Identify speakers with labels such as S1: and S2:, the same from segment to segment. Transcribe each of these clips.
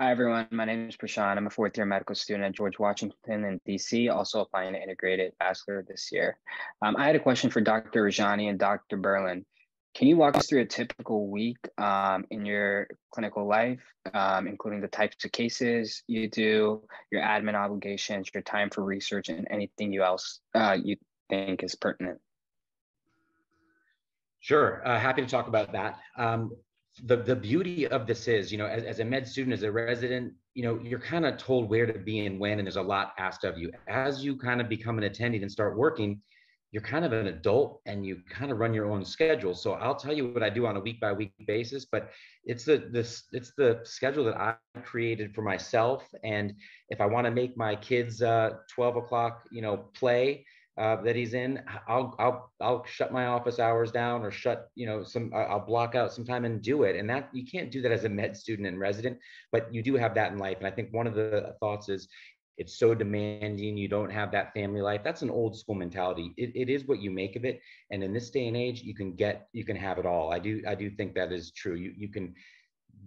S1: Hi, everyone. My name is Prashant. I'm a fourth year medical student at George Washington in DC, also applying to integrated vascular this year. Um, I had a question for Dr. Rajani and Dr. Berland. Can you walk us through a typical week um, in your clinical life, um, including the types of cases you do, your admin obligations, your time for research, and anything you else uh, you think is pertinent?
S2: Sure, uh, happy to talk about that. Um, the the beauty of this is, you know, as, as a med student, as a resident, you know, you're kind of told where to be and when, and there's a lot asked of you. As you kind of become an attending and start working, you're kind of an adult and you kind of run your own schedule. So I'll tell you what I do on a week by week basis, but it's the this it's the schedule that I created for myself. And if I want to make my kids uh, 12 o'clock, you know, play, uh, that he's in, I'll I'll I'll shut my office hours down or shut you know some I'll block out some time and do it. And that you can't do that as a med student and resident, but you do have that in life. And I think one of the thoughts is it's so demanding. You don't have that family life. That's an old school mentality. It, it is what you make of it. And in this day and age you can get you can have it all. I do i do think that is true. You, you can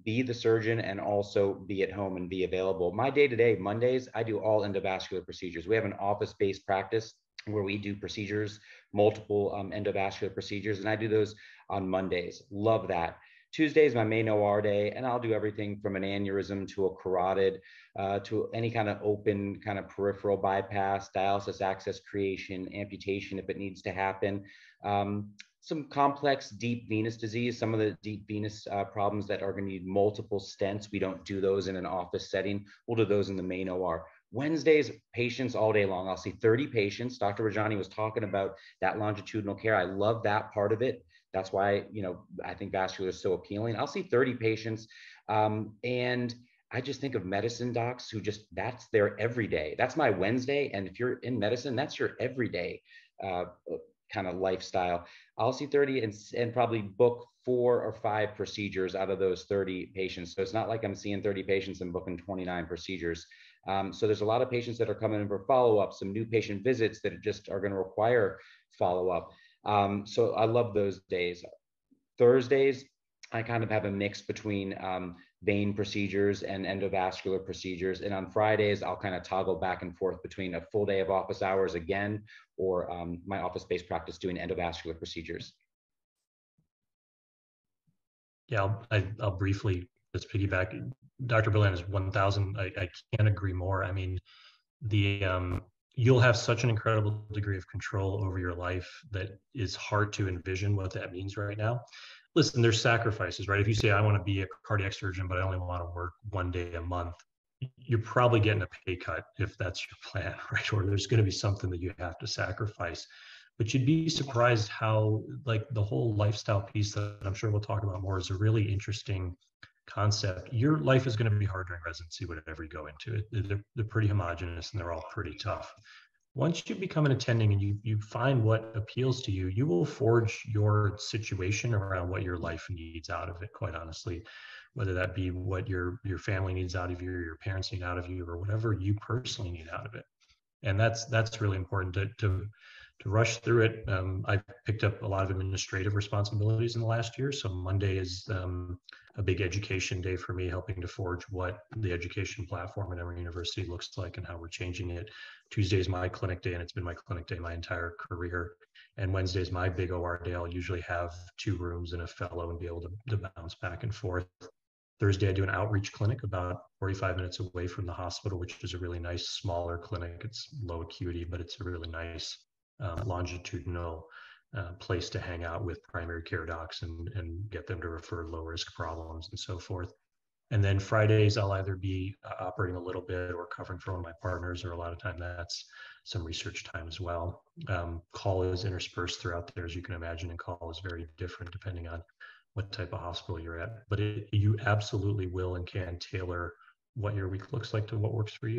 S2: be the surgeon and also be at home and be available. My day to day mondays i do all endovascular procedures. We have an office based practice where we do procedures, multiple um, endovascular procedures, and I do those on Mondays. Love that. Tuesday is my main OR day, and I'll do everything from an aneurysm to a carotid uh, to any kind of open kind of peripheral bypass, dialysis access creation, amputation if it needs to happen. Um, some complex deep venous disease, some of the deep venous uh, problems that are going to need multiple stents. We don't do those in an office setting. We'll do those in the main OR. Wednesdays, patients all day long. I'll see 30 patients. Dr. Rajani was talking about that longitudinal care. I love that part of it. That's why, you know, I think vascular is so appealing. I'll see 30 patients. Um, and I just think of medicine docs who just, that's their everyday. That's my Wednesday. And if you're in medicine, that's your everyday uh, kind of lifestyle. I'll see 30 and, and probably book four or five procedures out of those 30 patients. So it's not like I'm seeing 30 patients and booking 29 procedures. Um, so there's a lot of patients that are coming in for follow-up, some new patient visits that just are going to require follow-up. Um, so I love those days. Thursdays, I kind of have a mix between um, vein procedures and endovascular procedures. And on Fridays, I'll kind of toggle back and forth between a full day of office hours again, or um, my office-based practice doing endovascular procedures.
S3: Yeah, I'll, I, i will briefly just piggyback. Dr. Berland is 1000. I, I can't agree more. I mean, the um, you'll have such an incredible degree of control over your life that is hard to envision what that means right now. Listen, there's sacrifices, right? If you say, I want to be a cardiac surgeon, but I only want to work one day a month, you're probably getting a pay cut if that's your plan, right? Or there's going to be something that you have to sacrifice. But you'd be surprised how, like, the whole lifestyle piece that I'm sure we'll talk about more is a really interesting concept, your life is going to be hard during residency, whatever you go into. They're, they're pretty homogenous and they're all pretty tough. Once you become an attending and you, you find what appeals to you, you will forge your situation around what your life needs out of it, quite honestly, whether that be what your, your family needs out of you, your parents need out of you, or whatever you personally need out of it. And that's, that's really important to, to to rush through it. Um, I've picked up a lot of administrative responsibilities in the last year. So Monday is um, a big education day for me, helping to forge what the education platform at Emory University looks like and how we're changing it. Tuesday is my clinic day, and it's been my clinic day my entire career. And Wednesday is my big OR day. I'll usually have two rooms and a fellow and be able to, to bounce back and forth. Thursday, I do an outreach clinic about 45 minutes away from the hospital, which is a really nice, smaller clinic. It's low acuity, but it's a really nice uh, longitudinal uh, place to hang out with primary care docs and, and get them to refer low risk problems and so forth. And then Fridays, I'll either be uh, operating a little bit or covering for one of my partners, or a lot of time that's some research time as well. Um, call is interspersed throughout there, as you can imagine, and call is very different depending on what type of hospital you're at. But it, you absolutely will and can tailor what your week looks like to what works for you.